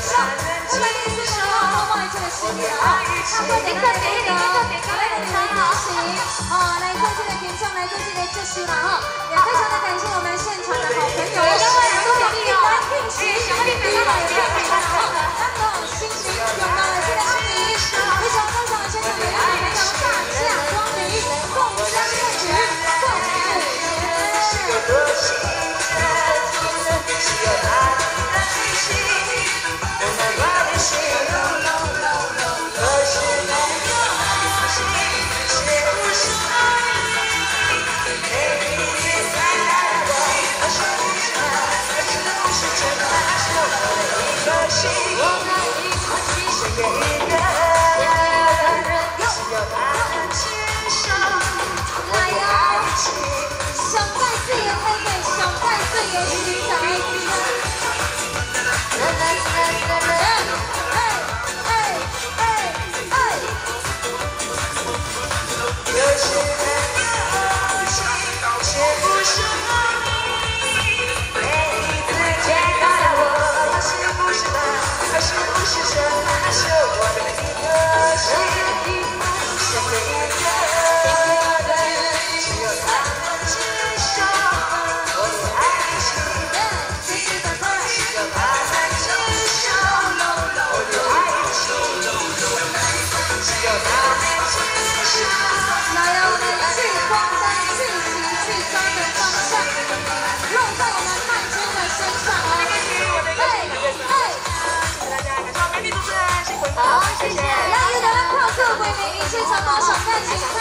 来点歌行，哦，来做这个点唱，来做这个致辞了哈，也非常的感谢我们现场的好朋友，想再次也推给想再次也精彩。谢谢小马，小太阳，谢。